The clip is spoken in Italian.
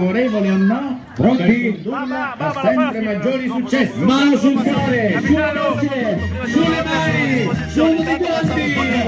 favorevoli o no, Pronti? Ha sempre maggiori successi. Mano sul cuore, sulle voce, sulle mani, sugli guanti.